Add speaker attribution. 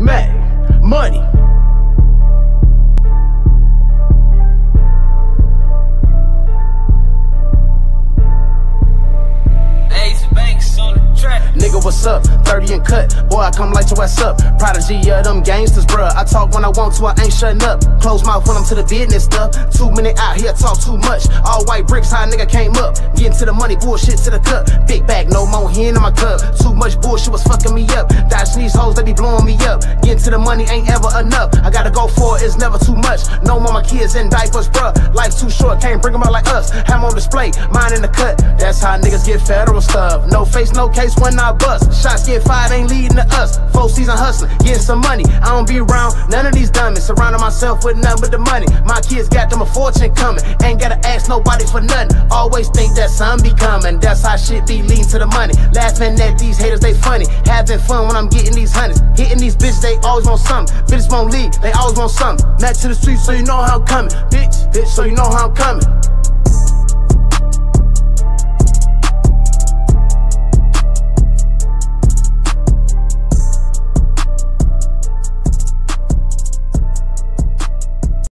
Speaker 1: May, money. Nigga, what's up? 30 and cut. Boy, I come like your ass up. Prodigy of them gangsters, bruh. I talk when I want to, I ain't shutting up. Close mouth when I'm to the business stuff. Two minute out here, talk too much. All white bricks, how a nigga came up. Getting to the money, bullshit to the cup. Big bag, no hen in my cup. Too much bullshit was fucking me up. Dodging these hoes, they be blowing me up. Getting to the money ain't ever enough. I gotta go for it, it's never too much. No more my kids in diapers, bruh. Life's too short, can't bring them out like us. Ham on display, mine in the cut. That's how niggas get federal stuff. No face, no case when I bust. Shots get fired, ain't leading to us. Full season hustling, getting some money. I don't be around none of these dummies. Surrounding myself with nothing but the money. My kids got them a fortune coming. Ain't gotta ask nobody for nothing. Always think that some be coming. That's how shit be leading to the money. Laughing at these haters, they funny. Having fun when I'm getting these hundreds. Hitting these bitches, they always want something. Bitches won't leave, they always want something. Match to the street, so you know how I'm coming. Bitch, bitch, so you know how I'm coming.